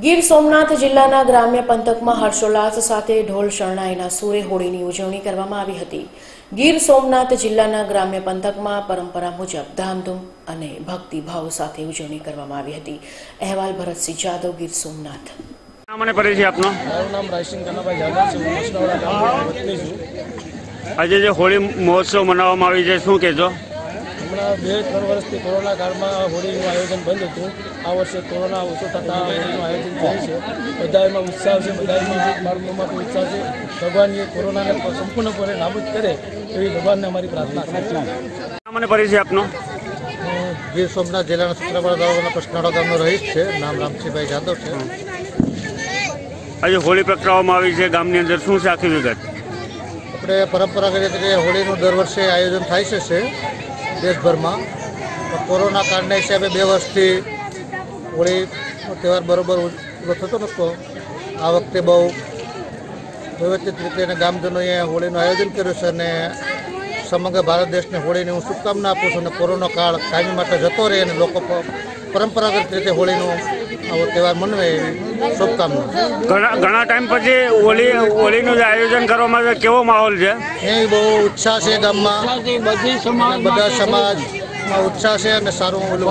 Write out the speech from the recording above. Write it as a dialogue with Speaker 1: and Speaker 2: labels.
Speaker 1: ગીર સોમનાથ જિલ્લાના ગ્રામ્ય પંથકમાં હર્ષોલ્લાસ સાથે ઢોલ શરણાઈના સુરે હોળીની ઉજવણી કરવામાં આવી હતી. ગીર સોમનાથ જિલ્લાના ગ્રામ્ય પંથકમાં પરંપરા મુજબ ધામધૂમ અને ભક્તિભાવ સાથે ઉજવણી કરવામાં આવી હતી. અહેવાલ ભરતસિંહ જાદવ ગીર સોમનાથ.
Speaker 2: આપનો?
Speaker 3: મારું નામ કનાભાઈ જાદવ છું.
Speaker 2: આજે જે હોળી મહોત્સવ મનાવવામાં આવી છે શું કહેજો
Speaker 3: હમણાં બે ત્રણ વર્ષથી કોરોના કાળમાં હોળીનું આયોજન બંધ હતું. આ વર્ષે કોરોના ઓછો થતાં હોળીનું આયોજન થયું છે. બધા એમાં ઉત્સાહ છે બધા એમાં બાળકોમાં પણ ઉત્સાહ છે. ભગવાન એ કોરોનાને સંપૂર્ણપણે નાબૂદ કરે એવી ભગવાનને અમારી પ્રાર્થના છે.
Speaker 2: નામ અને પરિચય આપનો.
Speaker 4: ગીર સોમનાથ જિલ્લાના સત્રાવાડા તાલુકાના પ્રશ્નાળા ગામનો રહીશ છે. નામ રામસિંહભાઈ જાદવ છે.
Speaker 2: આજે હોળી પ્રગટાવવામાં આવી છે. ગામની અંદર શું છે આખી વિગત?
Speaker 4: આપણે પરંપરાગત રીતે હોળીનું દર વર્ષે આયોજન થાય છે. દેશભરમાં. કોરોના કાળના હિસાબે બે વર્ષથી હોળીનો તહેવાર બરોબર ઊભો થતો નહોતો. આ વખતે બહુ વ્યવસ્થિત રીતે ગામજનોએ હોળીનું આયોજન કર્યું છે અને સમગ્ર ભારત દેશને હોળીની હું શુભકામના આપું છું અને કોરોના કાળ કાયમી માટે જતો રહે અને લોકો પરંપરાગત રીતે હોળીનો આવો તહેવાર મનવે એવી શુભકામના.
Speaker 2: ઘણા ઘણા ટાઈમ પછી હોળી હોળીનું જે આયોજન કરવામાં આવે કેવો માહોલ છે?
Speaker 4: એ બહુ ઉત્સાહ છે ગામમાં. બધા સમાજમાં ઉત્સાહ છે અને સારું ઓલું